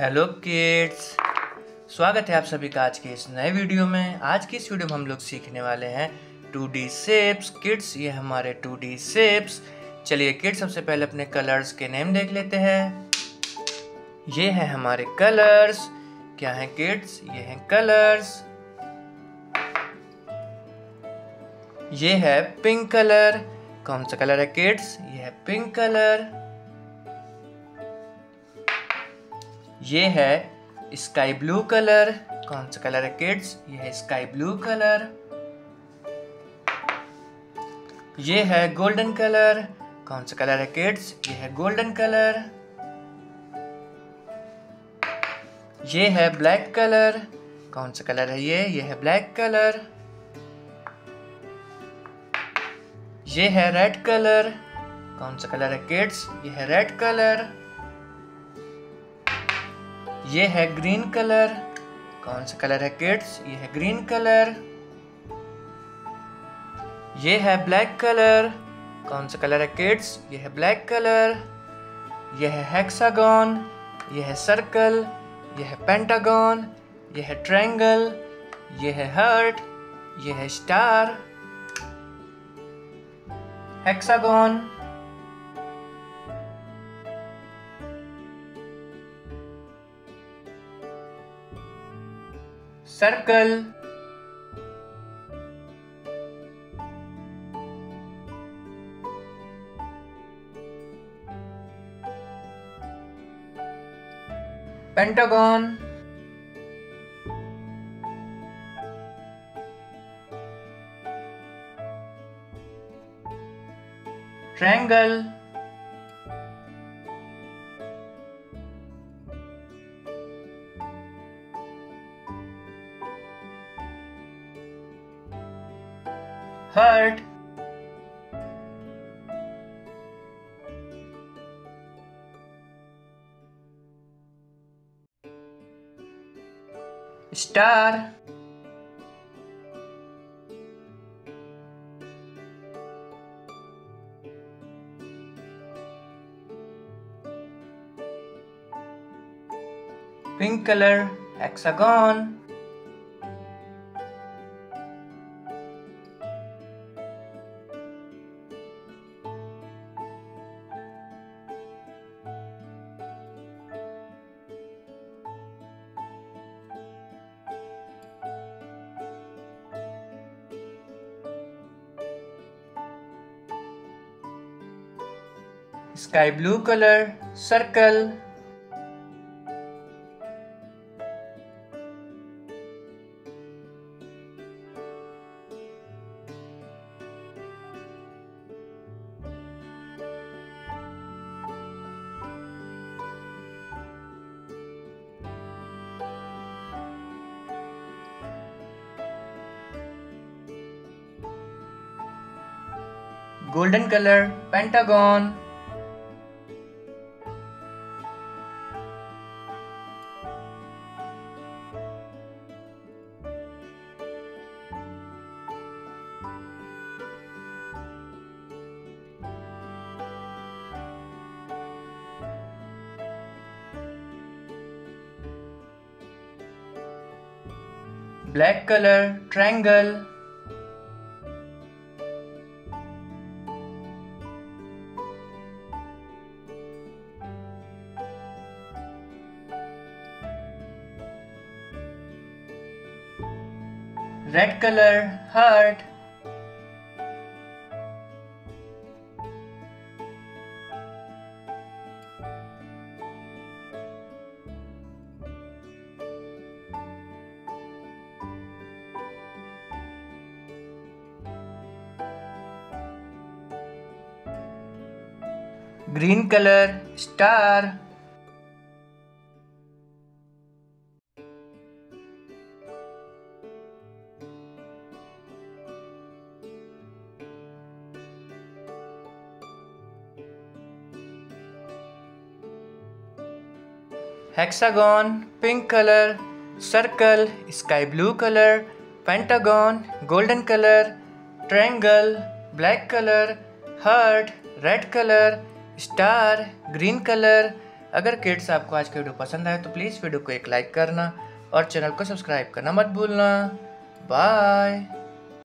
Hello kids, स्वागत है आप सभी का आज के इस नए वीडियो में। आज की इस वीडियो में हम लोग सीखने वाले हैं 2D शेप्स। किड्स, ये हमारे 2D शेप्स। चलिए किड्स, सबसे पहले अपने कलर्स के नेम देख लेते हैं। ये है हमारे कलर्स। क्या है किड्स? ये हैं कलर्स। ये है पिंक कलर। कौन सा कलर है किड्स? ये है पिंक कलर। ये है स्काई ब्लू कलर। कौन सा कलर है किड्स? ये है स्काई ब्लू कलर। ये है गोल्डन कलर। कौन सा कलर है किड्स? ये है गोल्डन कलर। ये है ब्लैक कलर। कौन सा कलर है ये? ये है ब्लैक कलर। ये है रेड कलर। कौन सा कलर है किड्स? ये है रेड कलर। ये है ग्रीन कलर कौन सा कलर है किड्स ये है ग्रीन कलर ये है ब्लैक कलर कौन सा कलर है किड्स ये है ब्लैक कलर ये है हेक्सागन ये है सर्कल ये है पेंटागन ये है ट्रायंगल ये है हार्ट ये है star hexagon circle. Pentagon. Triangle. Hurt. Star. Pink color hexagon sky blue color circle golden color pentagon black color triangle. Red color heart green color star. Hexagon pink color. Circle sky blue color. Pentagon golden color. Triangle black color. Heart red color star, green colour. अगर kids आपको आज का video पसंद आए तो please video को एक like करना और चैनल को सब्सक्राइब करना मत भूलना। बाय।